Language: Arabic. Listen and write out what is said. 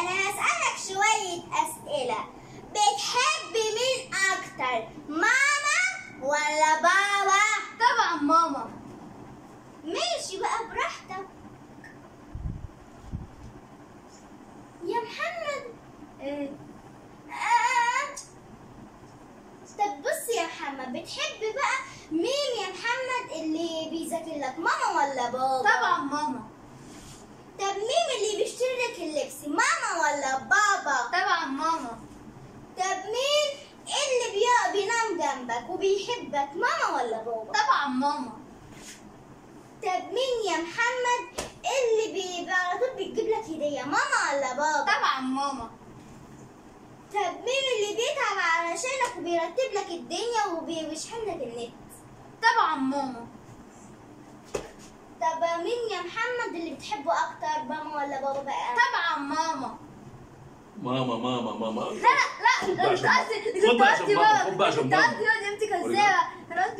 أنا هسألك شوية أسئلة. بتحب مين أكتر ماما ولا بابا؟ طبعا ماما. ماشي بقى براحتك. يا محمد. إيه. آه. طب بص يا محمد بتحب بقى مين يا محمد اللي بيذاكر لك ماما ولا بابا؟ طبعا ماما طب مين اللي بيشتري لك اللبس ماما ولا بابا طبعا ماما طب مين اللي بي... بينام جنبك وبيحبك ماما ولا بابا؟ طبعا ماما. طب مين يا محمد اللي بيبقى على طول بيجيب لك هدية ماما ولا بابا؟ طبعا ماما. طب مين اللي بيتعب علشانك وبيرتب لك الدنيا وبيشحن لك النت؟ طبعا ماما. طب مين يا محمد اللي بتحبه أكتر ماما ولا بابا بقى؟ طبعا ماما. ماما ماما ماما. لا لا لا خد مش قصدي بقى قصدي بابا انت أنا قصدي Orijinal.